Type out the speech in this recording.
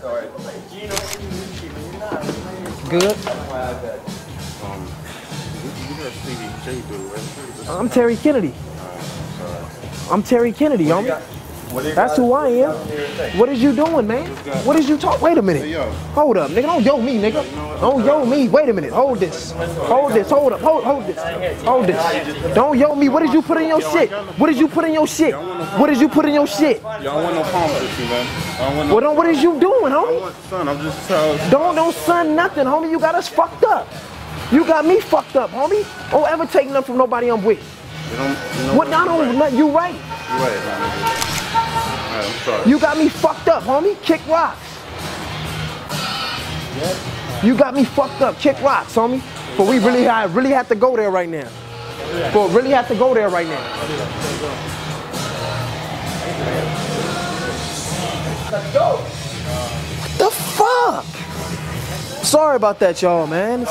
Sorry. Good. Um, you got Stevie J dude, right? I'm Terry Kennedy. I'm Terry Kennedy, homie. That's who I am. What is you doing, man? What is you talk? Wait a minute. Hold up, nigga. Don't yo me, nigga. Don't yo me. Wait a minute. Hold this. Hold this. Hold up. Hold hold this. Hold this. Don't yo me. What did you put in your shit? What did you put in your shit? What did you put in your shit? Y'all want no problems with you, man. Well, then what is you doing, homie? son. I'm just. Don't don't son nothing, homie. You got us fucked up. You got me fucked up, homie. Don't ever take nothing from nobody I'm with. You don't. You know What? I don't. Right. You right. You right, man. Alright, I'm sorry. You got me fucked up, homie. Kick rocks. You got me fucked up. Kick rocks, homie. But we really, I really have to go there right now. But really have to go there right now. Let's go. What the fuck? Sorry about that, y'all, man.